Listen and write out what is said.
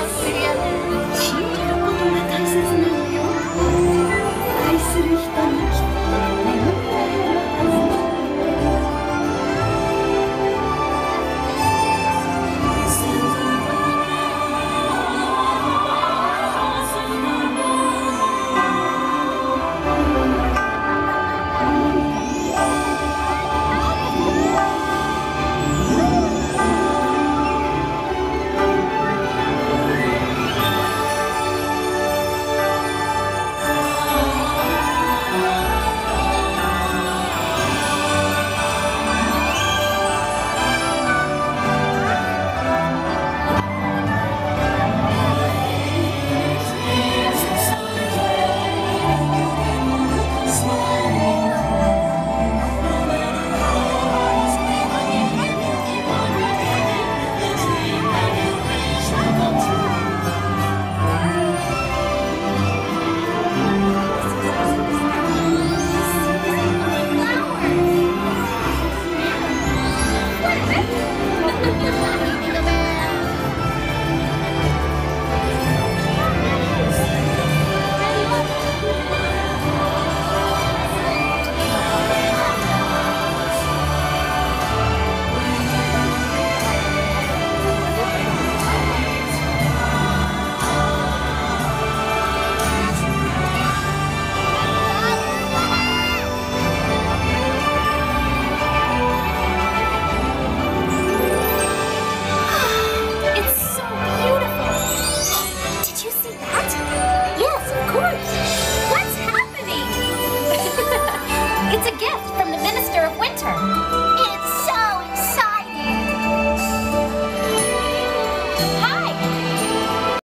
我许